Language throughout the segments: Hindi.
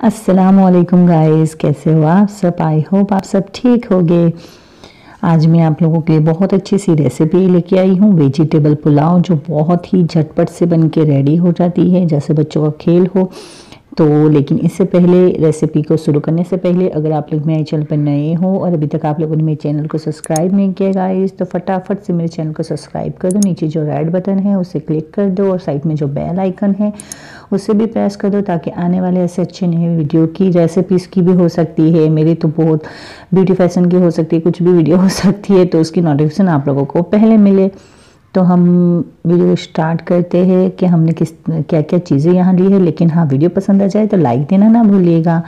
असलकुम गाइस कैसे हो आप सब? आई होप आप सब ठीक होगे। आज मैं आप लोगों के लिए बहुत अच्छी सी रेसिपी लेके आई हूँ वेजिटेबल पुलाव जो बहुत ही झटपट से बन के रेडी हो जाती है। जैसे बच्चों का खेल हो तो लेकिन इससे पहले रेसिपी को शुरू करने से पहले अगर आप लोग मेरे चैनल पर नए हो और अभी तक आप लोगों ने मेरे चैनल को सब्सक्राइब नहीं किया गाइस तो फटाफट से मेरे चैनल को सब्सक्राइब कर दो। नीचे जो रेड बटन है, उसे क्लिक कर दो और साइड में जो बेल आइकन है, उसे भी प्रेस कर दो ताकि आने वाले ऐसे अच्छे नए वीडियो की रेसिपीज़ की भी हो सकती है। मेरी तो बहुत ब्यूटी फ़ैशन की हो सकती है, कुछ भी वीडियो हो सकती है तो उसकी नोटिफिकेशन आप लोगों को पहले मिले। तो हम वीडियो स्टार्ट करते हैं कि हमने किस क्या क्या चीज़ें यहाँ ली है। लेकिन हाँ वीडियो पसंद आ जाए तो लाइक देना ना भूलिएगा।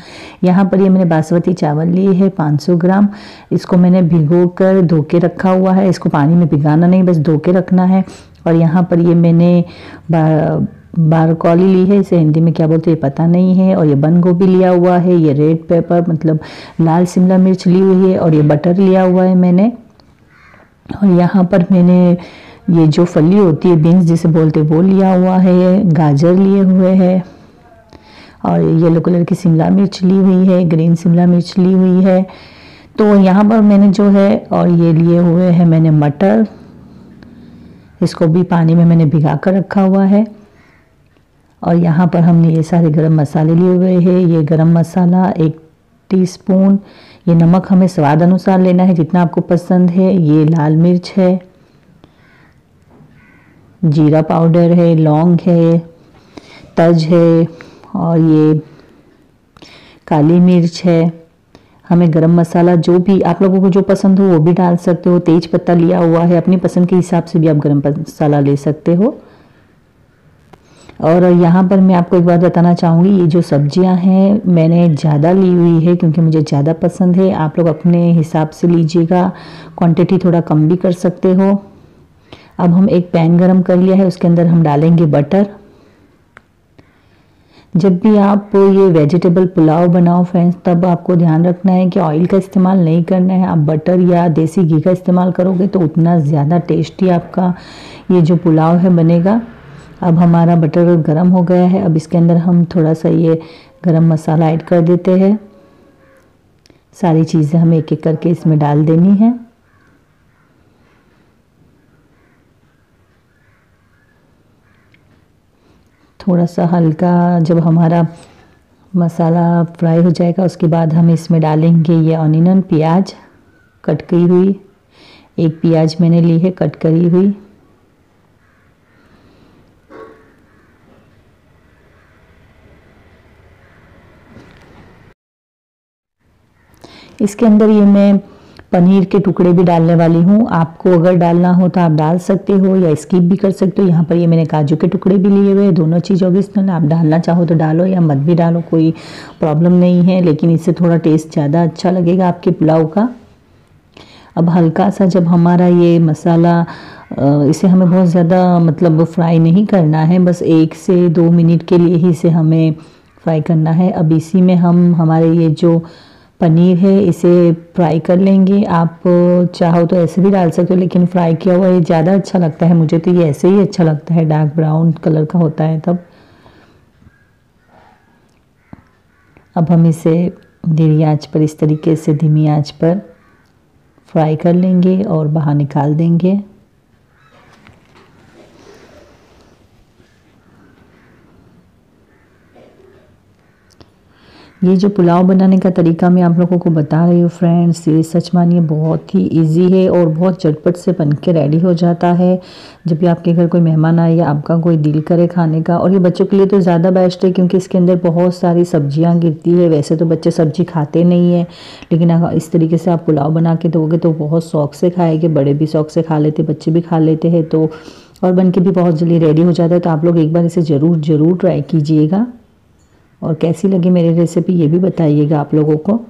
यहाँ पर ये मैंने बासमती चावल लिए है 500 ग्राम। इसको मैंने भिगो कर धो के रखा हुआ है। इसको पानी में भिगाना नहीं, बस धो के रखना है। और यहाँ पर ये मैंने बारकौली ली है। इसे हिंदी में क्या बोलते हैं पता नहीं है। और ये बंद गोभी लिया हुआ है। ये रेड पेपर मतलब लाल शिमला मिर्च ली हुई है। और ये बटर लिया हुआ है मैंने। और यहाँ पर मैंने ये जो फली होती है, बीन्स जिसे बोलते वो लिया हुआ है, गाजर लिए हुए है। और येलो कलर की शिमला मिर्च ली हुई है, ग्रीन शिमला मिर्च ली हुई है। तो यहाँ पर मैंने जो है, और ये लिए हुए हैं मैंने मटर। इसको भी पानी में मैंने भिगा कर रखा हुआ है। और यहाँ पर हमने ये सारे गरम मसाले लिए हुए हैं। ये गरम मसाला एक टीस्पून, ये नमक हमें स्वाद अनुसार लेना है, जितना आपको पसंद है। ये लाल मिर्च है। जीरा पाउडर है, लौंग है, तज है और ये काली मिर्च है। हमें गरम मसाला जो भी आप लोगों को जो पसंद हो वो भी डाल सकते हो। तेज पत्ता लिया हुआ है, अपनी पसंद के हिसाब से भी आप गरम मसाला ले सकते हो। और यहाँ पर मैं आपको एक बात बताना चाहूँगी, ये जो सब्ज़ियाँ हैं, मैंने ज़्यादा ली हुई है क्योंकि मुझे ज़्यादा पसंद है। आप लोग अपने हिसाब से लीजिएगा क्वांटिटी थोड़ा कम भी कर सकते हो। अब हम एक पैन गरम कर लिया है, उसके अंदर हम डालेंगे बटर जब भी आप ये वेजिटेबल पुलाव बनाओ फ्रेंड्स तब आपको ध्यान रखना है कि ऑयल का इस्तेमाल नहीं करना है। आप बटर या देसी घी का इस्तेमाल करोगे तो उतना ज़्यादा टेस्टी आपका ये जो पुलाव है बनेगा। अब हमारा बटर गरम हो गया है, अब इसके अंदर हम थोड़ा सा ये गरम मसाला ऐड कर देते हैं। सारी चीज़ें हमें एक एक करके इसमें डाल देनी है। थोड़ा सा हल्का जब हमारा मसाला फ्राई हो जाएगा, उसके बाद हम इसमें डालेंगे ये ऑनियन प्याज कट की हुई। एक प्याज मैंने ली है, कट करी हुई। इसके अंदर ये मैं पनीर के टुकड़े भी डालने वाली हूँ। आपको अगर डालना हो तो आप डाल सकते हो या स्किप भी कर सकते हो। यहाँ पर ये मैंने काजू के टुकड़े भी लिए हुए दोनों चीज़ ऑब्वियसनल आप डालना चाहो तो डालो या मत भी डालो, कोई प्रॉब्लम नहीं है। लेकिन इससे थोड़ा टेस्ट ज़्यादा अच्छा लगेगा आपके पुलाव का। अब हल्का सा जब हमारा ये मसाला इसे हमें बहुत ज़्यादा मतलब फ्राई नहीं करना है, बस एक से दो मिनट के लिए ही इसे हमें फ्राई करना है। अब इसी में हम, हमारे ये जो पनीर है, इसे फ्राई कर लेंगे। आप चाहो तो ऐसे भी डाल सकते हो, लेकिन फ्राई किया हुआ ये ज़्यादा अच्छा लगता है मुझे तो ये ऐसे ही अच्छा लगता है। डार्क ब्राउन कलर का होता है तब। अब हम इसे धीमी आँच पर, इस तरीके से धीमी आँच पर फ्राई कर लेंगे और बाहर निकाल देंगे। ये जो पुलाव बनाने का तरीका मैं आप लोगों को बता रही हूँ फ्रेंड्स ये सच मानिए बहुत ही इजी है और बहुत झटपट से बन के रेडी हो जाता है। जब भी आपके घर कोई मेहमान आए या आपका कोई दिल करे खाने का, और ये बच्चों के लिए तो ज़्यादा बेस्ट है क्योंकि इसके अंदर बहुत सारी सब्ज़ियाँ गिरती है। वैसे तो बच्चे सब्ज़ी खाते नहीं हैं, लेकिन अगर इस तरीके से आप पुलाव बना के दोगे तो बहुत शौक से खाएँगे, बड़े भी शौक से खा लेते, बच्चे भी खा लेते हैं तो और बन के भी बहुत जल्दी रेडी हो जाता है। तो आप लोग एक बार इसे ज़रूर ज़रूर ट्राई कीजिएगा। और कैसी लगी मेरी रेसिपी ये भी बताइएगा आप लोगों को।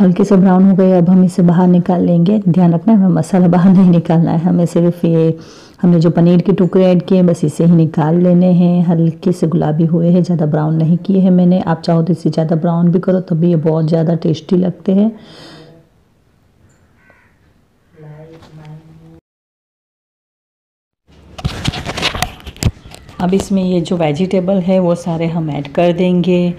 हल्के से ब्राउन हो गए, अब हम इसे बाहर निकाल लेंगे। ध्यान रखना, हमें मसाला बाहर नहीं निकालना है। हमें सिर्फ़ ये, हमने जो पनीर के टुकड़े ऐड किए बस इसे ही निकाल लेने हैं। हल्के से गुलाबी हुए हैं, ज़्यादा ब्राउन नहीं किए हैं मैंने। आप चाहो तो इसे ज़्यादा ब्राउन भी करो तभी ये बहुत ज़्यादा टेस्टी लगते हैं। अब इसमें ये जो वेजिटेबल है, वो सारे हम ऐड कर देंगे।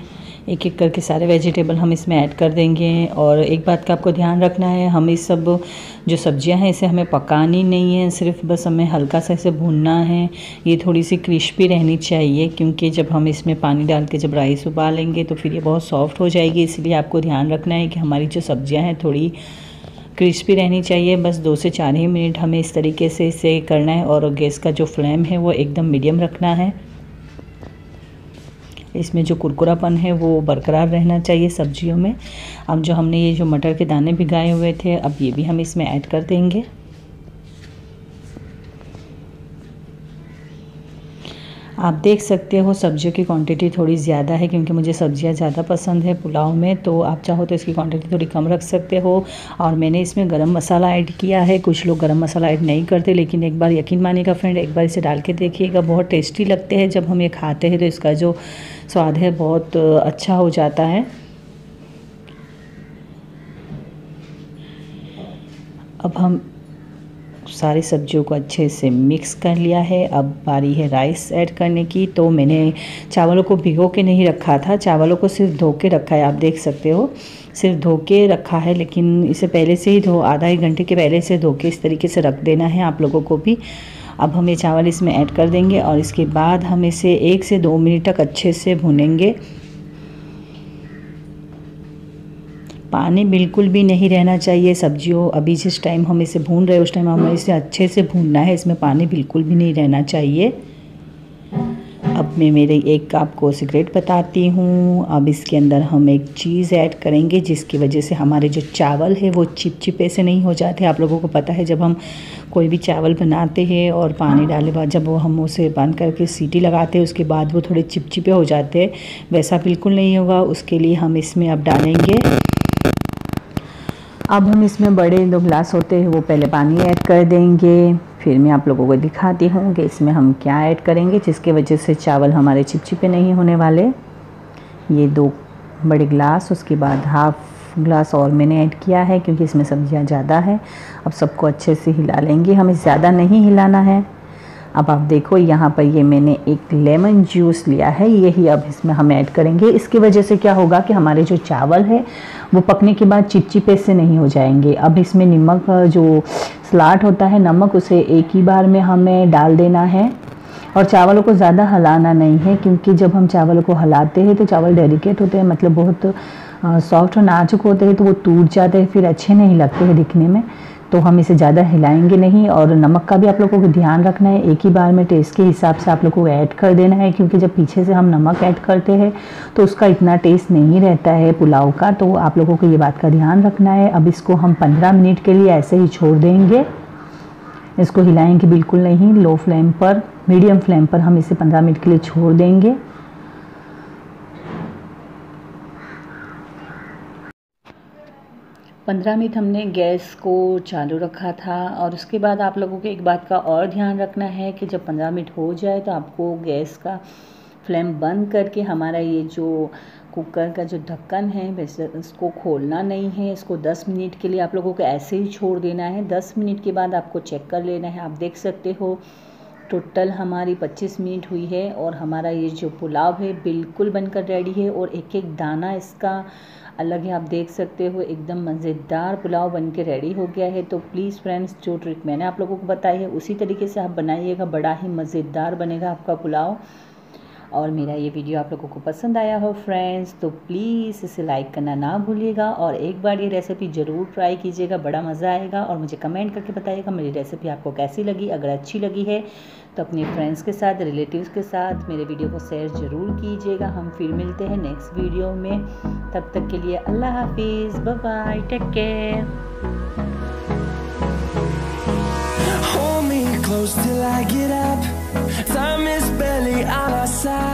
एक एक करके सारे वेजिटेबल हम इसमें ऐड कर देंगे। और एक बात का आपको ध्यान रखना है, हम इस सब जो सब्ज़ियाँ हैं, इसे हमें पकानी नहीं है, सिर्फ़ बस हमें हल्का सा इसे भूनना है। ये थोड़ी सी क्रिस्पी रहनी चाहिए, क्योंकि जब हम इसमें पानी डाल के जब राइस उबालेंगे तो फिर ये बहुत सॉफ्ट हो जाएगी। इसलिए आपको ध्यान रखना है कि हमारी जो सब्ज़ियाँ हैं, थोड़ी क्रिस्पी रहनी चाहिए, बस दो से चार ही मिनट हमें इस तरीके से इसे करना है और गैस का जो फ्लेम है वो एकदम मीडियम रखना है। इसमें जो कुरकुरापन है वो बरकरार रहना चाहिए सब्जियों में। अब जो हमने ये जो मटर के दाने भिगाए हुए थे, अब ये भी हम इसमें ऐड कर देंगे। आप देख सकते हो सब्जियों की क्वांटिटी थोड़ी ज़्यादा है क्योंकि मुझे सब्ज़ियाँ ज़्यादा पसंद है, पुलाव में तो आप चाहो तो इसकी क्वांटिटी थोड़ी कम रख सकते हो। और मैंने इसमें गरम मसाला ऐड किया है। कुछ लोग गरम मसाला ऐड नहीं करते, लेकिन एक बार यकीन मानिएगा फ्रेंड एक बार इसे डाल के देखिएगा। बहुत टेस्टी लगते हैं। जब हम ये खाते हैं तो इसका जो स्वाद है बहुत अच्छा हो जाता है। अब हम सारी सब्जियों को अच्छे से मिक्स कर लिया है। अब बारी है राइस ऐड करने की। तो मैंने चावलों को भिगो के नहीं रखा था। चावलों को सिर्फ़ धो के रखा है, आप देख सकते हो। सिर्फ़ धो के रखा है, लेकिन इसे पहले से ही धो, आधा एक घंटे के पहले से धो के इस तरीके से रख देना है आप लोगों को भी। अब हम ये चावल इसमें ऐड कर देंगे और इसके बाद हम इसे एक से दो मिनट तक अच्छे से भुनेंगे। पानी बिल्कुल भी नहीं रहना चाहिए। सब्जियों, अभी जिस टाइम हम इसे भून रहे हैं, उस टाइम हमें इसे अच्छे से भूनना है। इसमें पानी बिल्कुल भी नहीं रहना चाहिए। अब मैं मेरे एक कप को सिगरेट बताती हूँ। अब इसके अंदर हम एक चीज़ ऐड करेंगे, जिसकी वजह से हमारे जो चावल है, वो चिपचिपे से नहीं हो जाते। आप लोगों को पता है, जब हम कोई भी चावल बनाते हैं और पानी डाले बाद जब वो हम उसे बंद करके सीटी लगाते हैं, उसके बाद वो थोड़े चिपचिपे हो जाते हैं। वैसा बिल्कुल नहीं होगा। उसके लिए हम इसमें अब डालेंगे अब हम इसमें बड़े दो ग्लास होते हैं, वो पहले पानी ऐड कर देंगे, फिर मैं आप लोगों को दिखाती हूँ कि इसमें हम क्या ऐड करेंगे, जिसके वजह से चावल हमारे चिपचिपे नहीं होने वाले। ये दो बड़े ग्लास, उसके बाद हाफ़ ग्लास और मैंने ऐड किया है, क्योंकि इसमें सब्ज़ियाँ ज़्यादा है। अब सबको अच्छे से हिला लेंगे। हमें ज़्यादा नहीं हिलाना है। अब आप देखो, यहाँ पर ये मैंने एक लेमन जूस लिया है, यही अब इसमें हम ऐड करेंगे। इसकी वजह से क्या होगा कि हमारे जो चावल है, वो पकने के बाद चिपचिपे से नहीं हो जाएँगे। अब इसमें नमक, जो सलाट होता है नमक, उसे एक ही बार में हमें डाल देना है। और चावलों को ज़्यादा हलाना नहीं है, क्योंकि जब हम चावलों को हलाते हैं तो चावल डेलिकेट होते हैं मतलब बहुत सॉफ्ट और नाजुक होते हैं तो वो टूट जाते हैं, फिर अच्छे नहीं लगते हैं दिखने में। तो हम इसे ज़्यादा हिलाएँगे नहीं और नमक का भी आप लोगों को ध्यान रखना है। एक ही बार में टेस्ट के हिसाब से आप लोगों को ऐड कर देना है क्योंकि जब पीछे से हम नमक ऐड करते हैं तो उसका इतना टेस्ट नहीं रहता है पुलाव का। तो आप लोगों को ये बात का ध्यान रखना है। अब इसको हम पंद्रह मिनट के लिए ऐसे ही छोड़ देंगे। इसको हिलाएँगे बिल्कुल नहीं। लो फ्लेम पर मीडियम फ्लेम पर हम इसे पंद्रह मिनट के लिए छोड़ देंगे। पंद्रह मिनट हमने गैस को चालू रखा था और उसके बाद आप लोगों को एक बात का और ध्यान रखना है कि जब पंद्रह मिनट हो जाए तो आपको गैस का फ्लेम बंद करके हमारा ये जो कुकर का जो ढक्कन है, वैसे इसको खोलना नहीं है। इसको 10 मिनट के लिए आप लोगों को ऐसे ही छोड़ देना है। 10 मिनट के बाद आपको चेक कर लेना है। आप देख सकते हो टोटल हमारी 25 मिनट हुई है और हमारा ये जो पुलाव है बिल्कुल बनकर रेडी है और एक एक दाना इसका अलग है आप देख सकते हो, एकदम मज़ेदार पुलाव बन के रेडी हो गया है। तो प्लीज़ फ्रेंड्स जो ट्रिक मैंने आप लोगों को बताई है, उसी तरीके से आप बनाइएगा, बड़ा ही मज़ेदार बनेगा आपका पुलाव। और मेरा ये वीडियो आप लोगों को पसंद आया हो फ्रेंड्स तो प्लीज़ इसे लाइक करना ना भूलिएगा और एक बार ये रेसिपी ज़रूर ट्राई कीजिएगा, बड़ा मज़ा आएगा और मुझे कमेंट करके बताइएगा मेरी रेसिपी आपको कैसी लगी, अगर अच्छी लगी है तो अपने फ्रेंड्स के साथ रिलेटिव्स के साथ मेरे वीडियो को शेयर ज़रूर कीजिएगा। हम फिर मिलते हैं नेक्स्ट वीडियो में। तब तक के लिए अल्लाह हाफिज़ bye take care close till I get up Time is barely on our side